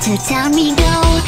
to tell me go